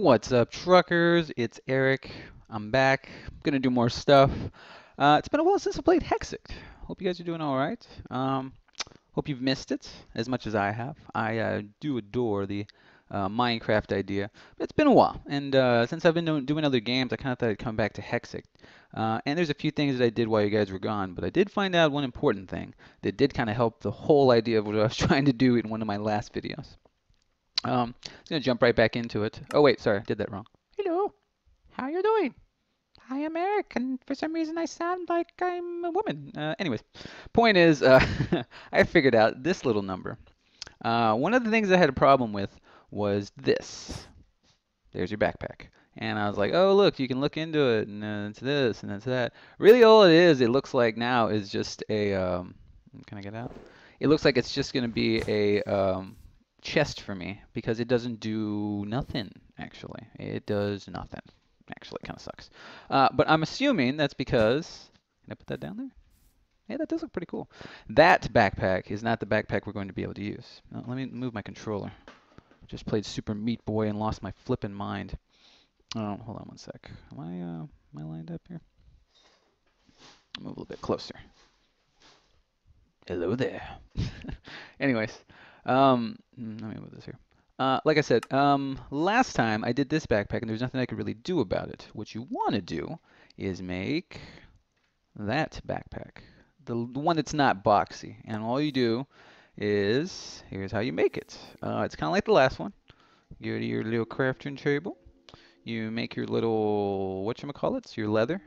What's up, truckers? It's Eric. I'm back. I'm gonna do more stuff. Uh, it's been a while since I played Hexxit. Hope you guys are doing all right. Um, hope you've missed it as much as I have. I uh, do adore the uh, Minecraft idea. But it's been a while, and uh, since I've been doing, other games, I kind of thought I'd come back to Hexxit. Uh, and there's a few things that I did while you guys were gone, but I did find out one important thing that did kind of help the whole idea of what I was trying to do in one of my last videos. Um, I'm gonna jump right back into it. Oh wait, sorry, I did that wrong. Hello, how are you doing? I am Eric, and for some reason I sound like I'm a woman. Uh, anyways, point is, uh, I figured out this little number. Uh, one of the things I had a problem with was this. There's your backpack. And I was like, oh, look, you can look into it, and uh, it's this, and it's that. Really, all it is, it looks like now, is just a, um, can I get out? It looks like it's just going to be a um, chest for me, because it doesn't do nothing, actually. It does nothing. Actually, kind of sucks. Uh, but I'm assuming that's because, can I put that down there? Hey, that does look pretty cool. That backpack is not the backpack we're going to be able to use. Now, let me move my controller. Just played Super Meat Boy and lost my flippin' mind. Oh, hold on one sec. Am I, uh, am I lined up here? Move a little bit closer. Hello there. Anyways, um, hmm, let me move this here. Uh, like I said, um, last time I did this backpack and there's nothing I could really do about it. What you want to do is make that backpack, the, the one that's not boxy. And all you do is, here's how you make it. Uh, it's kind of like the last one. You go to your little crafting table. You make your little, whatchamacallits, your leather.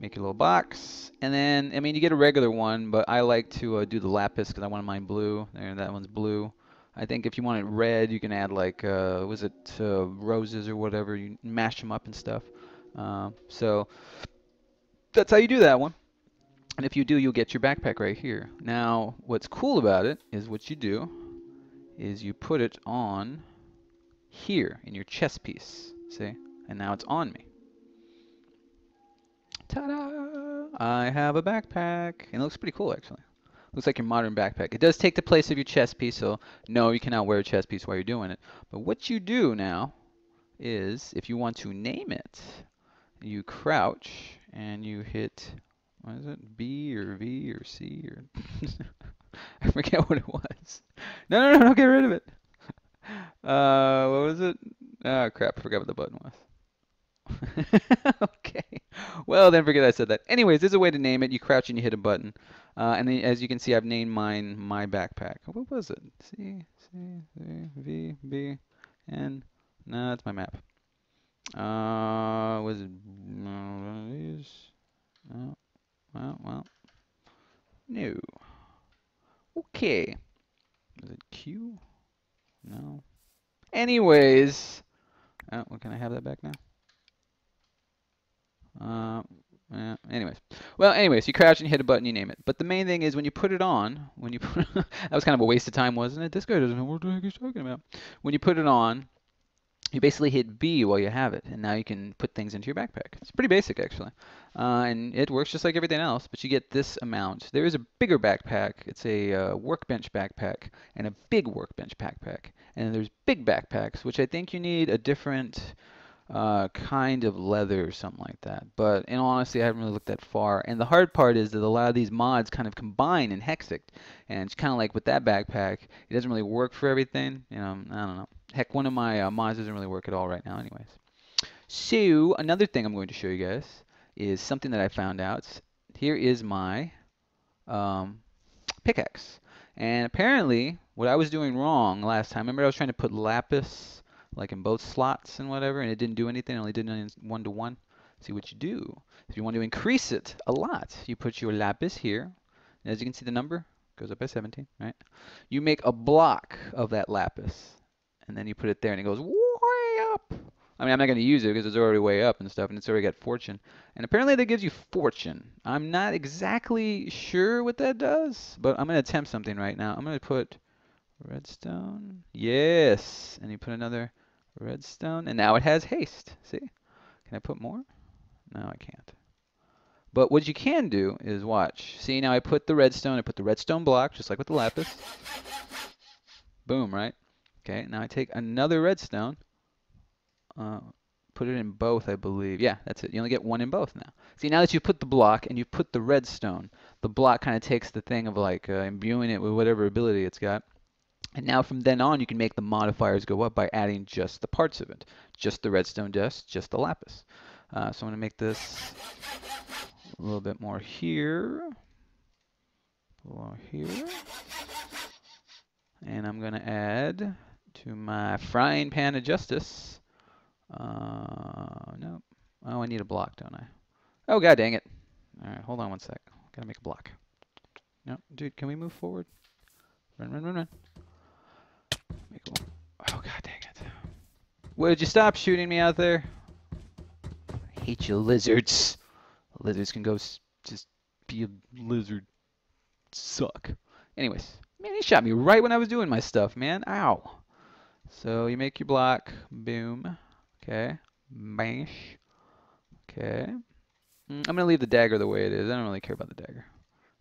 Make your little box. And then, I mean, you get a regular one, but I like to uh, do the lapis because I want mine blue. There, that one's blue. I think if you want it red, you can add like, uh, was it uh, roses or whatever. You mash them up and stuff. Uh, so that's how you do that one. And if you do, you'll get your backpack right here. Now, what's cool about it is what you do is you put it on here in your chest piece. See? And now it's on me. Ta-da! I have a backpack. And it looks pretty cool, actually. Looks like your modern backpack. It does take the place of your chest piece, so no, you cannot wear a chest piece while you're doing it. But what you do now is, if you want to name it, you crouch and you hit what is it? B or V or C or I forget what it was. No, no, no, no, get rid of it. Uh, what was it? Oh crap, I forgot what the button was. okay. Well, then forget I said that. Anyways, there's a way to name it. You crouch and you hit a button. Uh, and then, as you can see, I've named mine my backpack. What was it? C, C, C, V, B, N. No, that's my map. Uh, was it uh, these? No. Well, well. No. Okay. Is it Q? No. Anyways. Oh, well, can I have that back now? Uh, anyways. Well, anyways, you crouch and you hit a button, you name it. But the main thing is when you put it on, when you put that was kind of a waste of time, wasn't it? This guy doesn't know what the heck he's talking about. When you put it on, you basically hit B while you have it, and now you can put things into your backpack. It's pretty basic, actually. Uh, and it works just like everything else, but you get this amount. There is a bigger backpack. It's a uh, workbench backpack and a big workbench backpack. And there's big backpacks, which I think you need a different uh, kind of leather or something like that. But in honesty, I haven't really looked that far. And the hard part is that a lot of these mods kind of combine in Hexxit. And it's kind of like with that backpack, it doesn't really work for everything. You know, I don't know. Heck, one of my uh, mods doesn't really work at all right now anyways. So, another thing I'm going to show you guys is something that I found out. Here is my um, pickaxe. And apparently, what I was doing wrong last time, remember I was trying to put lapis like in both slots and whatever, and it didn't do anything, it only did it one to one. See what you do. If you want to increase it a lot, you put your lapis here. And as you can see, the number goes up by 17, right? You make a block of that lapis and then you put it there and it goes way up. I mean, I'm not going to use it because it's already way up and stuff, and it's already got fortune. And apparently that gives you fortune. I'm not exactly sure what that does, but I'm going to attempt something right now. I'm going to put redstone. Yes. And you put another redstone, and now it has haste. See? Can I put more? No, I can't. But what you can do is watch. See, now I put the redstone. I put the redstone block, just like with the lapis. Boom, right? Okay, now I take another redstone. Uh, put it in both, I believe. Yeah, that's it. You only get one in both now. See, now that you put the block and you put the redstone, the block kind of takes the thing of like uh, imbuing it with whatever ability it's got. And now from then on, you can make the modifiers go up by adding just the parts of it. Just the redstone dust, just the lapis. Uh, so I'm going to make this a little bit more here. Little here. And I'm going to add to my frying pan of justice. Uh, no. Oh, I need a block, don't I? Oh, god dang it. All right, hold on one sec. Gotta make a block. No, dude, can we move forward? Run, run, run, run. Oh, god dang it. Would you stop shooting me out there? I hate you, lizards. Lizards can go just be a lizard. Suck. Anyways, man, he shot me right when I was doing my stuff, man. Ow. So you make your block. Boom. Okay. Bash. Okay. Mm, I'm going to leave the dagger the way it is. I don't really care about the dagger.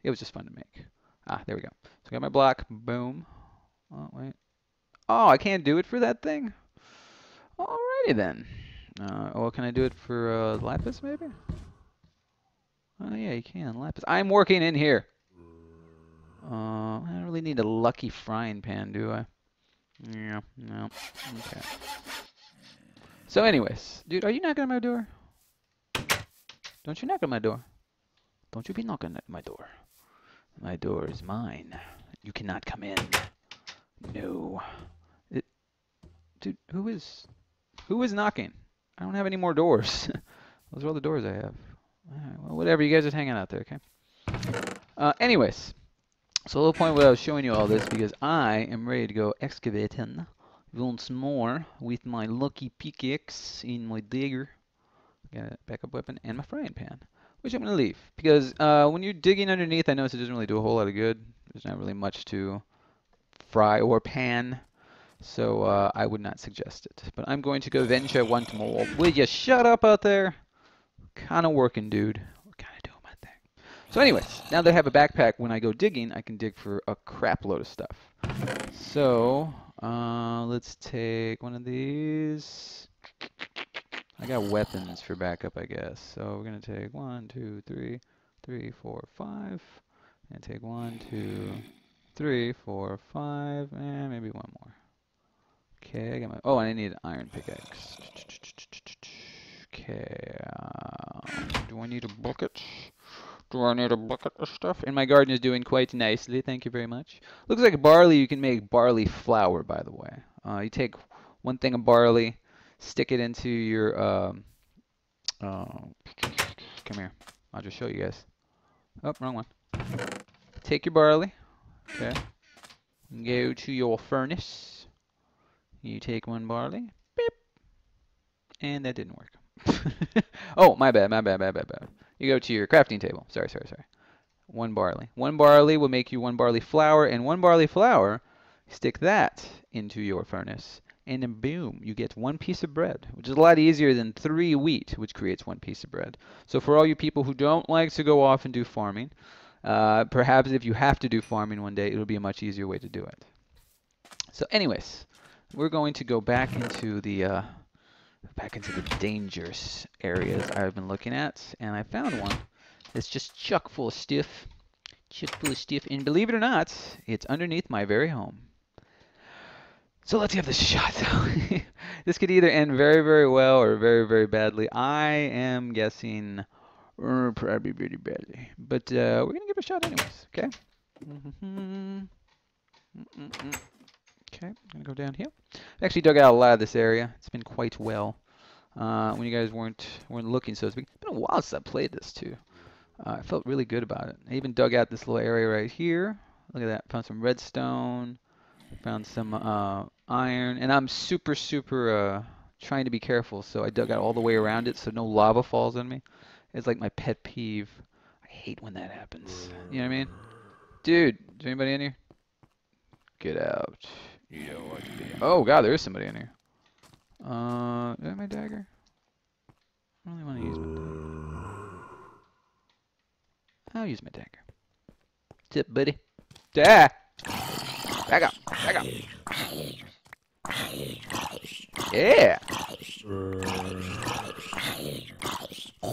It was just fun to make. Ah, there we go. So I got my block. Boom. Oh, wait. Oh, I can't do it for that thing? Alrighty then. Uh, oh, can I do it for uh, lapis maybe? Oh yeah, you can. Lapis. I'm working in here. Uh, I don't really need a lucky frying pan, do I? Yeah, no. Okay. So anyways, dude, are you knocking on my door? Don't you knock on my door. Don't you be knocking at my door. My door is mine. You cannot come in. No. Dude, who is, who is knocking? I don't have any more doors. Those are all the doors I have. Well, whatever. You guys are hanging out there, okay? Uh, anyways, so the point where I was showing you all this because I am ready to go excavating once more with my lucky pickaxe in my digger. Got a backup weapon and my frying pan, which I'm going to leave because uh, when you're digging underneath, I notice it doesn't really do a whole lot of good. There's not really much to fry or pan, so uh, I would not suggest it. But I'm going to go venture once more. Will you shut up out there? Kind of working, dude. Kind of doing my thing. So anyways, now that I have a backpack, when I go digging, I can dig for a crap load of stuff. So, uh, let's take one of these. I got weapons for backup, I guess. So we're going to take one, two, three, three, four, five. And take one, two, three, four, five, and maybe one more. Okay, I got my. Oh, I need an iron pickaxe. Okay. Um, do I need a bucket? Do I need a bucket of stuff? And my garden is doing quite nicely. Thank you very much. Looks like barley. You can make barley flour, by the way. Uh, you take one thing of barley, stick it into your. Um, uh, come here. I'll just show you guys. Oh, wrong one. Take your barley. Okay. Go to your furnace. You take one barley. Beep. And that didn't work. oh, my bad, my bad, my bad, bad. You go to your crafting table. Sorry, sorry, sorry. One barley. One barley will make you one barley flour, and one barley flour, stick that into your furnace, and then boom, you get one piece of bread, which is a lot easier than three wheat, which creates one piece of bread. So for all you people who don't like to go off and do farming, uh, perhaps if you have to do farming one day, it'll be a much easier way to do it. So anyways, we're going to go back into the uh, back into the dangerous areas I've been looking at, and I found one that's just chuck full of stiff, chuck full of stiff, and believe it or not, it's underneath my very home. So let's give this a shot. this could either end very, very well or very, very badly. I am guessing uh, probably pretty badly, but uh, we're gonna give it a shot anyways. Okay. Mm -hmm. Mm -mm Okay, I'm gonna go down here. I actually dug out a lot of this area. It's been quite well. Uh, when you guys weren't weren't looking, so to. It's been a while since I played this too. Uh, I felt really good about it. I even dug out this little area right here. Look at that. Found some redstone. Found some uh, iron, and I'm super super uh, trying to be careful. So I dug out all the way around it so no lava falls on me. It's like my pet peeve. I hate when that happens. You know what I mean? Dude, is anybody in here? Get out. Oh god, there is somebody in here. Uh, is that my dagger? I really want to use my dagger. I'll use my dagger. Up, buddy? Ah! Back up! Back up! Yeah!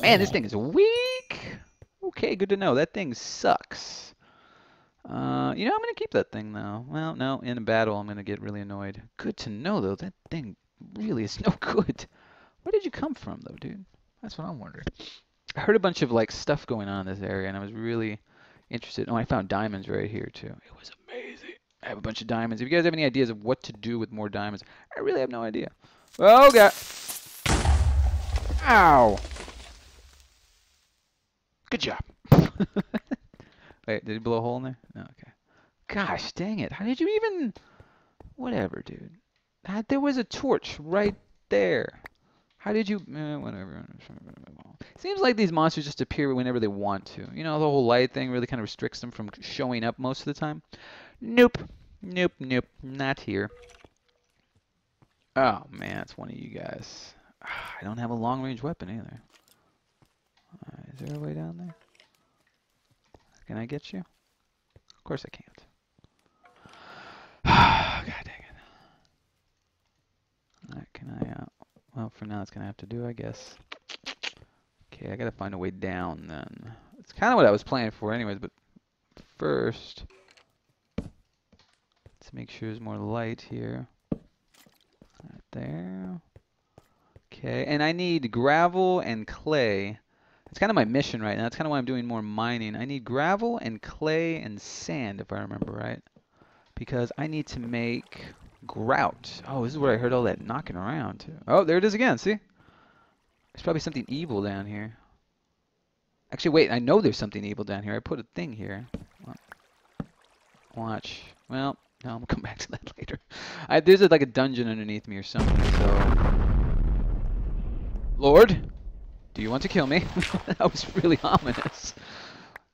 Man, this thing is weak. Okay, good to know. That thing sucks. You know, I'm gonna keep that thing though. Well, no, in a battle, I'm gonna get really annoyed. Good to know though. That thing really is no good. Where did you come from though, dude? That's what I'm wondering. I heard a bunch of like stuff going on in this area, and I was really interested. Oh, I found diamonds right here too. It was amazing. I have a bunch of diamonds. If you guys have any ideas of what to do with more diamonds, I really have no idea. Oh god. Ow. Good job. Wait, did he blow a hole in there? No, okay. Gosh, dang it. How did you even... Whatever, dude. There was a torch right there. How did you... Eh, whatever. Seems like these monsters just appear whenever they want to. You know, the whole light thing really kind of restricts them from showing up most of the time. Nope. Nope, nope. Not here. Oh, man, it's one of you guys. I don't have a long-range weapon either. Uh, is there a way down there? Can I get you? Of course I can't. God dang it. Alright, can I, uh, well, for now it's going to have to do, I guess. Okay, I got to find a way down then. It's kind of what I was planning for anyways, but first, let's make sure there's more light here. Right there. Okay, and I need gravel and clay it's kind of my mission right now. That's kind of why I'm doing more mining. I need gravel and clay and sand, if I remember right. Because I need to make grout. Oh, this is where I heard all that knocking around. Oh, there it is again, see? There's probably something evil down here. Actually, wait, I know there's something evil down here. I put a thing here. Watch. Well, no, I'm to come back to that later. I, there's a, like a dungeon underneath me or something, so... Lord? Do you want to kill me? that was really ominous.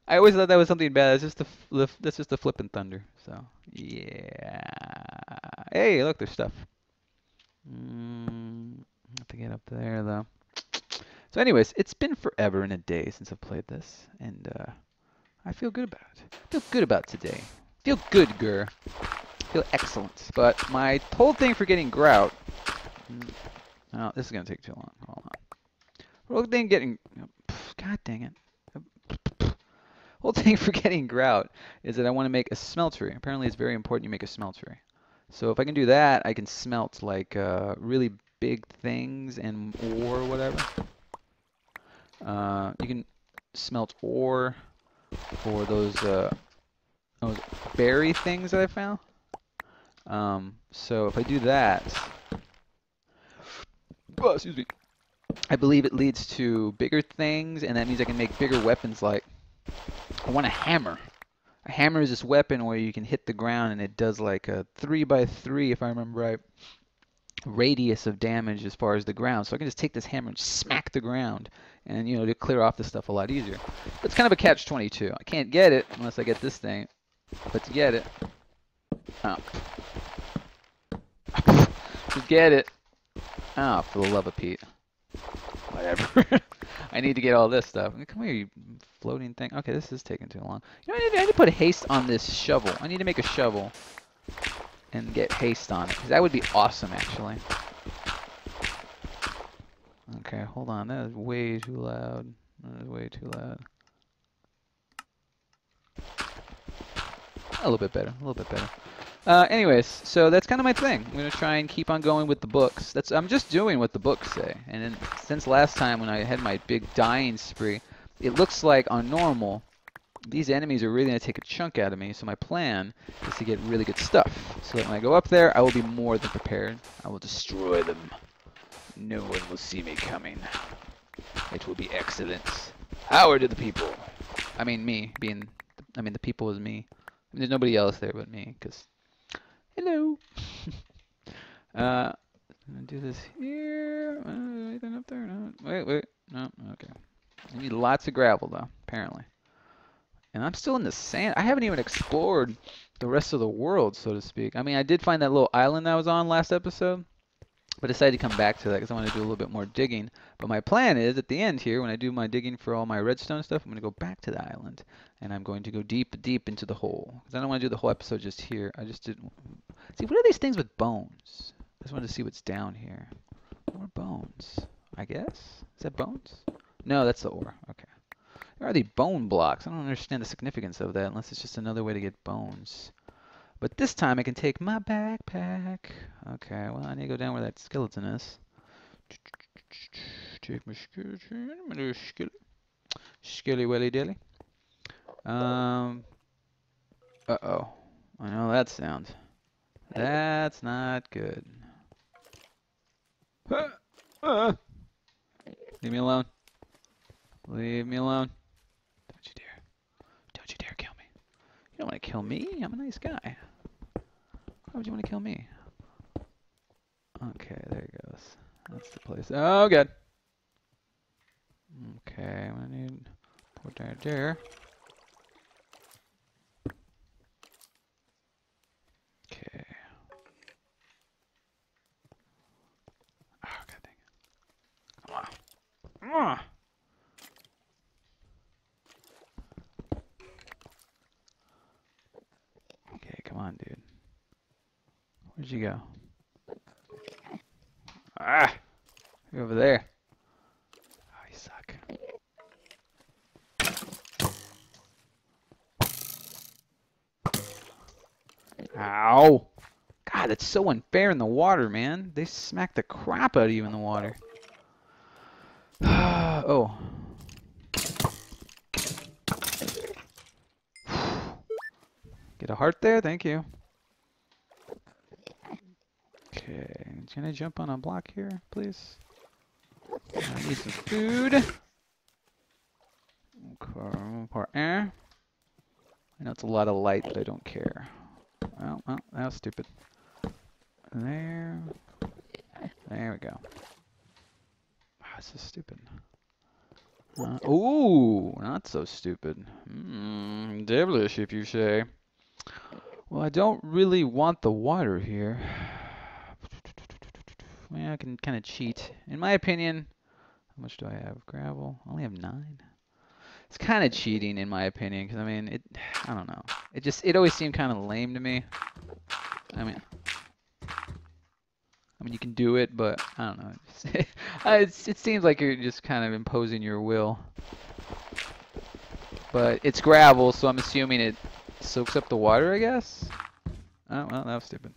I always thought that was something bad. That's just the, that's just the flipping thunder. So yeah. Hey, look, there's stuff. Mm, have to get up there though. So, anyways, it's been forever and a day since I've played this, and uh, I feel good about it. Feel good about today. Feel good, Gur. Feel excellent. But my whole thing for getting grout. Mm, oh, this is gonna take too long. Hold on. Whole thing getting, god dang it. Whole thing for getting grout is that I want to make a smeltery. Apparently it's very important you make a smeltery. So if I can do that, I can smelt like uh, really big things and ore, whatever. Uh, you can smelt ore for those uh, those berry things that I found. Um, so if I do that, oh, excuse me. I believe it leads to bigger things, and that means I can make bigger weapons like... I want a hammer. A hammer is this weapon where you can hit the ground and it does like a 3 by 3 if I remember right, radius of damage as far as the ground. So I can just take this hammer and smack the ground and, you know, to clear off the stuff a lot easier. But it's kind of a catch-22. I can't get it unless I get this thing. But to get it... Oh. to get it... Oh, for the love of Pete. Whatever. I need to get all this stuff. Come here, you floating thing. Okay, this is taking too long. You know, I need, I need to put haste on this shovel. I need to make a shovel and get haste on it. Because that would be awesome, actually. Okay, hold on. That is way too loud. That is way too loud. A little bit better. A little bit better. Uh, anyways, so that's kind of my thing. I'm gonna try and keep on going with the books. That's I'm just doing what the books say. And then, since last time when I had my big dying spree, it looks like on normal, these enemies are really gonna take a chunk out of me. So my plan is to get really good stuff, so that when I go up there, I will be more than prepared. I will destroy them. No one will see me coming. It will be excellent. Power to the people. I mean me being. I mean the people is me. There's nobody else there but me, because Hello. uh, I'm do this here. Uh, anything up there? No. Wait, wait. No. Okay. I need lots of gravel though, apparently. And I'm still in the sand. I haven't even explored the rest of the world, so to speak. I mean, I did find that little island I was on last episode. But I decided to come back to that because I want to do a little bit more digging. But my plan is at the end here, when I do my digging for all my redstone stuff, I'm going to go back to the island. And I'm going to go deep, deep into the hole. Because I don't want to do the whole episode just here. I just didn't... See, what are these things with bones? I just wanted to see what's down here. More bones? I guess? Is that bones? No, that's the ore. Okay. There are the bone blocks. I don't understand the significance of that unless it's just another way to get bones. But this time I can take my backpack. Okay, well I need to go down where that skeleton is. Take my skeleton, little skeleton. Skilly willy dilly. Um. Uh oh. I know that sound. That's not good. Leave me alone. Leave me alone. Don't you dare. Don't you dare kill me. You don't want to kill me. I'm a nice guy. Why would you want to kill me? Okay, there he goes. That's the place. Oh, good. Okay, I need to need... put that there. Okay. Oh, God dang it. Come on. Come on. Okay, come on, dude. Where'd you go? Ah! You're over there. Oh, you suck. Ow! God, that's so unfair in the water, man. They smack the crap out of you in the water. oh. Get a heart there? Thank you. Okay, can I jump on a block here, please? I need some food. Okay, air. I know it's a lot of light, but I don't care. Well, well, that was stupid. There. There we go. Wow, this is stupid. Uh, ooh, not so stupid. Mmm, devilish, if you say. Well, I don't really want the water here. Yeah, I can kind of cheat. In my opinion, how much do I have? Gravel? I only have nine. It's kind of cheating, in my opinion, because I mean, it. I don't know. It just it always seemed kind of lame to me. I mean, I mean you can do it, but I don't know. It's, it seems like you're just kind of imposing your will. But it's gravel, so I'm assuming it soaks up the water, I guess. Oh well, that was stupid.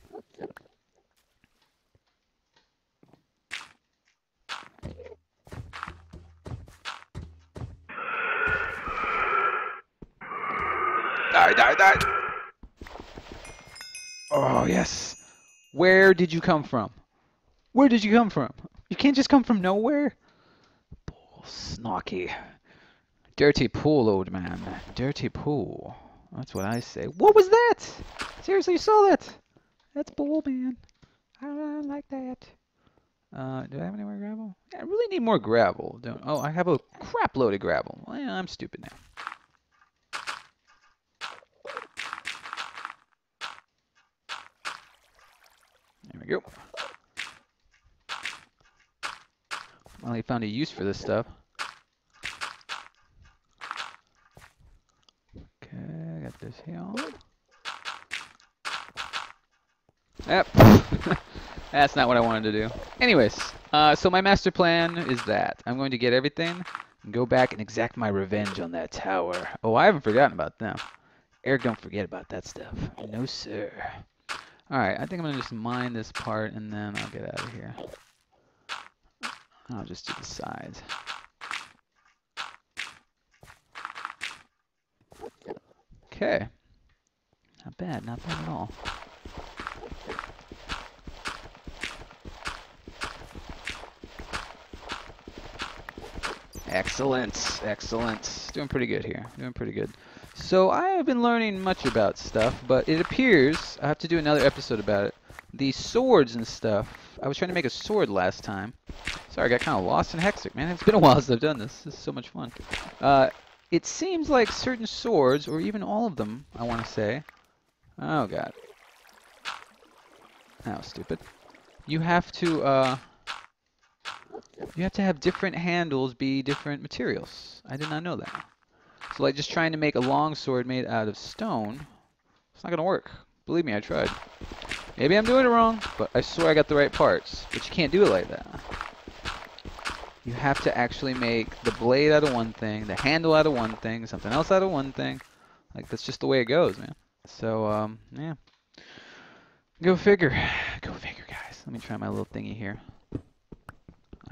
Die, die, die! Oh, yes. Where did you come from? Where did you come from? You can't just come from nowhere? Bull snarky. Dirty pool, old man. Dirty pool. That's what I say. What was that? Seriously, you saw that? That's bull, man. I don't like that. Uh, do I have any more gravel? Yeah, I really need more gravel. Don't. Oh, I have a crap load of gravel. Well, yeah, I'm stupid now. There we go. Finally found a use for this stuff. Okay, I got this here. Yep. That's not what I wanted to do. Anyways, uh, so my master plan is that. I'm going to get everything and go back and exact my revenge on that tower. Oh, I haven't forgotten about them. Eric, don't forget about that stuff. No, sir. Alright, I think I'm going to just mine this part and then I'll get out of here. I'll just do the sides. Okay. Not bad, not bad at all. Excellent, excellent. Doing pretty good here. Doing pretty good. So I have been learning much about stuff, but it appears I have to do another episode about it. The swords and stuff. I was trying to make a sword last time. Sorry, I got kind of lost in Hexxit, man. It's been a while since I've done this. This is so much fun. Uh, it seems like certain swords, or even all of them, I want to say. Oh god. That was stupid. You have to, uh, you have to have different handles be different materials. I did not know that. So like just trying to make a long sword made out of stone, it's not gonna work. Believe me, I tried. Maybe I'm doing it wrong, but I swear I got the right parts. But you can't do it like that. you have to actually make the blade out of one thing, the handle out of one thing, something else out of one thing. Like that's just the way it goes, man. So um, yeah. Go figure. Go figure, guys. Let me try my little thingy here.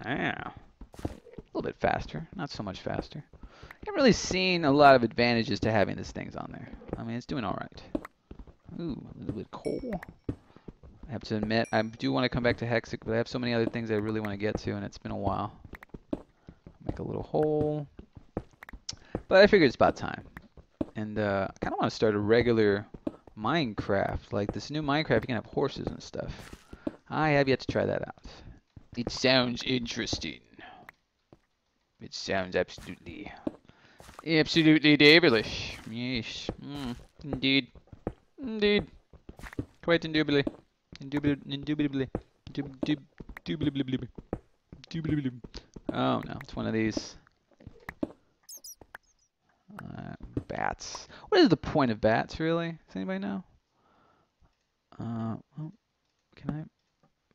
Yeah. A little bit faster, not so much faster. I haven't really seen a lot of advantages to having these things on there. I mean, it's doing all right. Ooh, a little bit coal. I have to admit, I do want to come back to Hexxit, but I have so many other things I really want to get to, and it's been a while. Make a little hole. But I figured it's about time. And uh, I kind of want to start a regular Minecraft. Like this new Minecraft, you can have horses and stuff. I have yet to try that out. It sounds interesting. It sounds absolutely, absolutely devilish. Yes, mm, indeed, indeed, quite indubitably, indubitably, indubitably, indubitably, indubitably. Oh no, it's one of these. Uh, bats. What is the point of bats, really? Does anybody know? Uh, well, can I?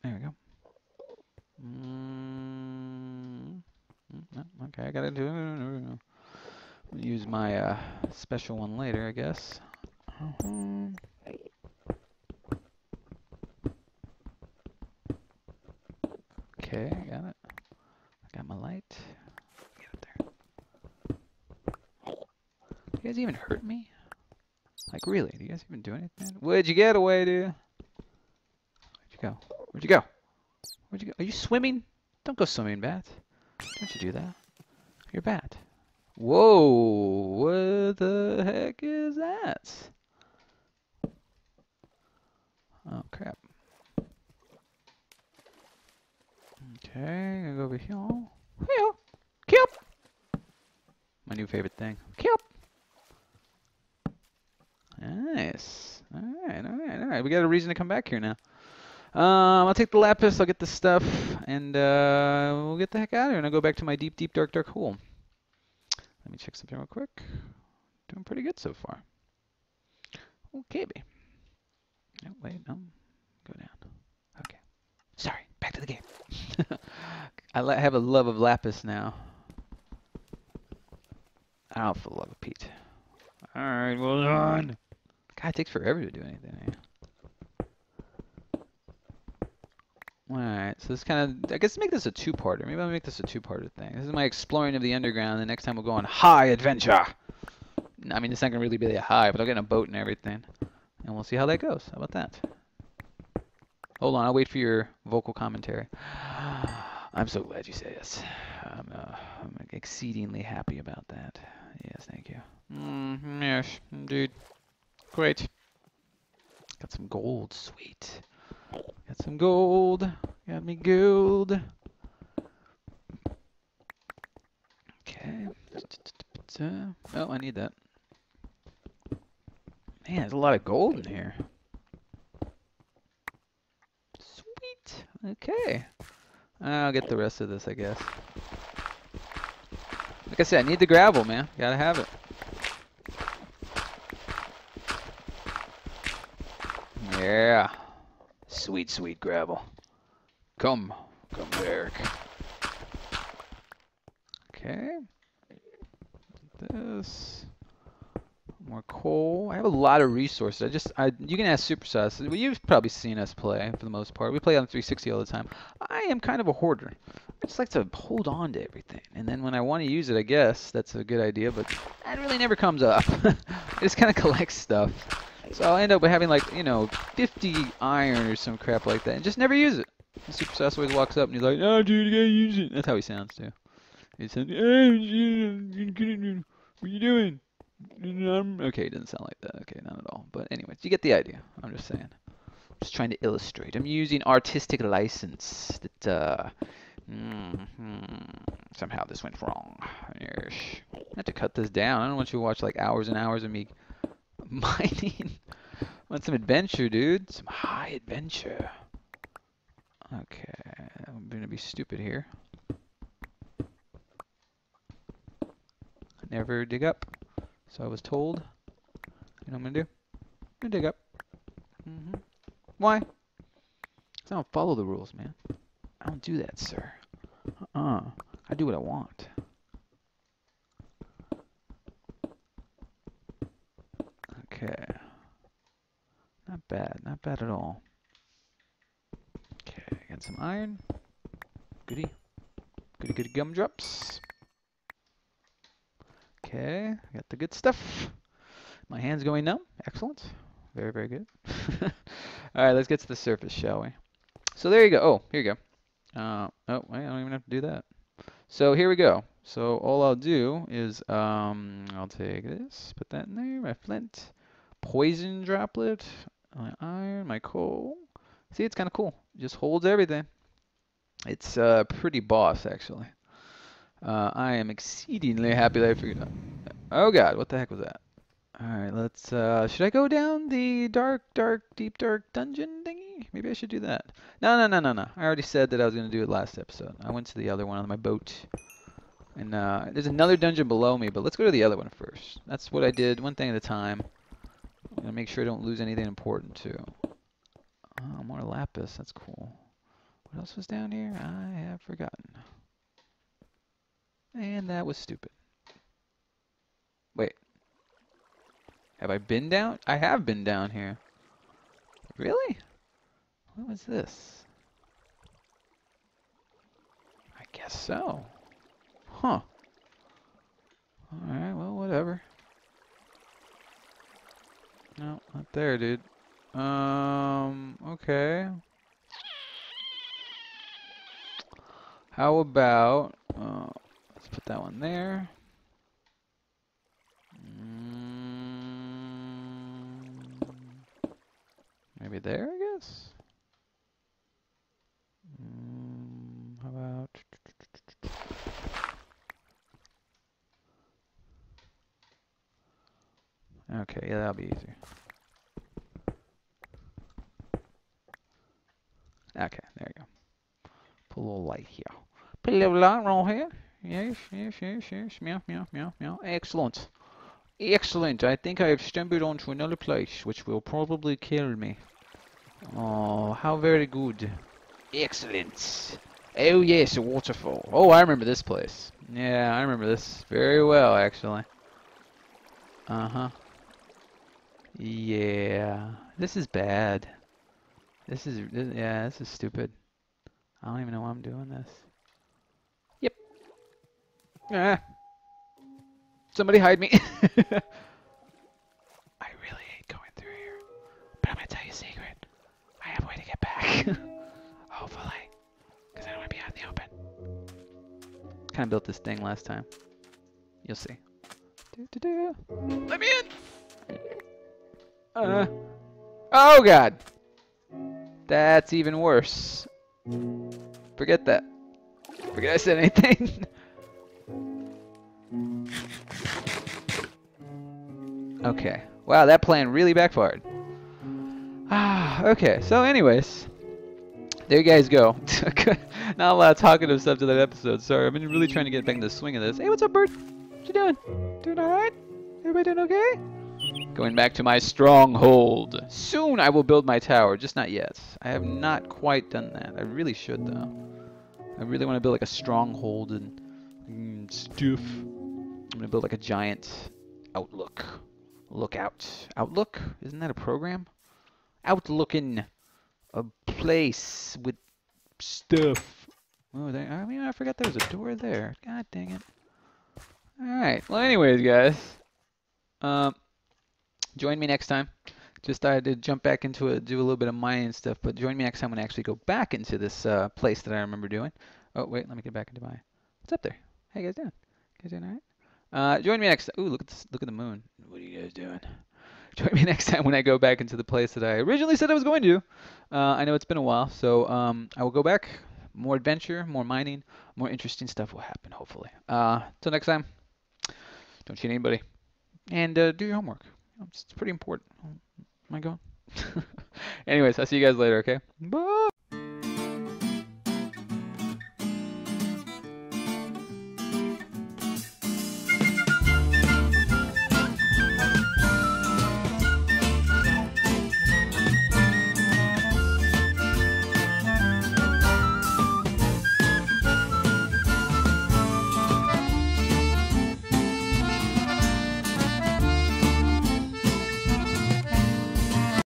There we go. Mm, okay, I gotta do. Use my uh, special one later, I guess. Uh-huh. Okay, got it. I got my light. Get up there. You guys even hurt me? Like really? Do you guys even do anything? Where'd you get away, dude? Where'd you go? Where'd you go? Where'd you go? Are you swimming? Don't go swimming, bat. Don't you do that. You're bat. Whoa! What the heck is that? Oh crap. Okay, I go over here. Here, Kip. My new favorite thing. Kip. Nice. All right, all right, all right. We got a reason to come back here now. Um, I'll take the lapis. I'll get the stuff, and uh, we'll get the heck out of here. And I'll go back to my deep, deep, dark, dark hole. Let me check something real quick. Doing pretty good so far. Okay. Oh, wait, no. Go down. Okay. Sorry, back to the game. I have a love of Lapis now. I don't feel love of Pete. Alright, well done. God, it takes forever to do anything. Eh? Alright, so this kind of, I guess make this a two-parter. Maybe I'll make this a two-parter thing. This is my exploring of the underground. The next time we'll go on high adventure. I mean, it's not going to really be a high, but I'll get in a boat and everything. And we'll see how that goes. How about that? Hold on, I'll wait for your vocal commentary. I'm so glad you say this. I'm, uh, I'm exceedingly happy about that. Yes, thank you. Mm, yes, indeed. Great. Got some gold, sweet. Got some gold. Got me gold. Okay. Oh, I need that. Man, there's a lot of gold in here. Sweet. Okay. I'll get the rest of this, I guess. Like I said, I need the gravel, man. Gotta have it. Yeah. Sweet, sweet gravel. Come. Come, Derek. Okay. This. More coal. I have a lot of resources. I just, I, you can ask Supersize. Well, you've probably seen us play for the most part. We play on 360 all the time. I am kind of a hoarder. I just like to hold on to everything. And then when I want to use it, I guess that's a good idea, but that really never comes up. I just kind of collect stuff. So I'll end up with having like, you know, 50 iron or some crap like that and just never use it. And Supersize always walks up and he's like, oh, dude, you gotta use it. That's how he sounds, too. He says, hey, what you doing? Okay, it doesn't sound like that. Okay, not at all. But anyways, you get the idea. I'm just saying. I'm just trying to illustrate. I'm using artistic license that uh, mm somehow this went wrong. I have to cut this down. I don't want you to watch like hours and hours of me mining. want some adventure, dude. Some high adventure. Okay, I'm gonna be stupid here. Never dig up. So I was told. You know what I'm gonna do? I'm gonna dig up. Mm -hmm. Why? I don't follow the rules, man. I don't do that, sir. Uh-uh. I do what I want. Okay. Bad, not bad at all. Okay, I got some iron. Goody. Goody goody gumdrops. Okay, I got the good stuff. My hand's going numb. Excellent. Very, very good. Alright, let's get to the surface, shall we? So there you go. Oh, here you go. Uh, oh, I don't even have to do that. So here we go. So all I'll do is um, I'll take this, put that in there, my flint, poison droplet, my iron, my coal. See, it's kind of cool. Just holds everything. It's uh, pretty boss, actually. Uh, I am exceedingly happy that I figured out. Oh god, what the heck was that? Alright, let's, uh, should I go down the dark, dark, deep, dark dungeon thingy? Maybe I should do that. No, no, no, no, no. I already said that I was going to do it last episode. I went to the other one on my boat. And, uh, there's another dungeon below me, but let's go to the other one first. That's what I did, one thing at a time. To make sure I don't lose anything important, too. Oh, more lapis. That's cool. What else was down here? I have forgotten. And that was stupid. Wait. Have I been down? I have been down here. Really? What was this? I guess so. Huh. Alright, well, whatever. No, not there, dude. Um, okay. How about, uh, let's put that one there. Maybe there, I guess? Mm, how about... Okay, yeah, that'll be easier. Okay, there you go. Put a little light here. Put a little light right here. Yes, yes, yes, yes. Meow, meow, meow, meow. Excellent. Excellent. I think I have stumbled onto another place, which will probably kill me. Oh, how very good. Excellent. Oh yes, a waterfall. Oh, I remember this place. Yeah, I remember this very well, actually. Uh-huh. Yeah. This is bad. This is, this, yeah, this is stupid. I don't even know why I'm doing this. Yep. Ah. Somebody hide me. I really hate going through here. But I'm gonna tell you a secret. I have a way to get back. Hopefully. Because I don't want to be out in the open. Kind of built this thing last time. You'll see. Do, do, do. Let me in! Uh. Oh god! That's even worse. Forget that. Forget I said anything. okay. Wow, that plan really backfired. Ah, okay. So anyways, there you guys go. Not a lot of talkative stuff to that episode. Sorry, I've been really trying to get back into the swing of this. Hey, what's up, Bert? What you doing? Doing alright? Everybody doing okay? Going back to my stronghold. Soon I will build my tower, just not yet. I have not quite done that. I really should, though. I really want to build like a stronghold and mm, stuff. I'm going to build like a giant outlook. Lookout. Outlook? Isn't that a program? Outlooking a place with stuff. Oh, there, I mean, I forgot there was a door there. God dang it. Alright, well anyways, guys. Um, join me next time. Just started to jump back into it, do a little bit of mining stuff, but join me next time when I actually go back into this uh, place that I remember doing. Oh, wait, let me get back into my... What's up there? How you guys doing? You guys doing alright? Uh, join me next... Time. Ooh, look at this, look at the moon. What are you guys doing? Join me next time when I go back into the place that I originally said I was going to. Uh, I know it's been a while, so um, I will go back. More adventure, more mining, more interesting stuff will happen, hopefully. Uh, till next time, don't cheat anybody. And uh, do your homework. It's pretty important. Oh, am I going? Anyways, I'll see you guys later, okay? Bye.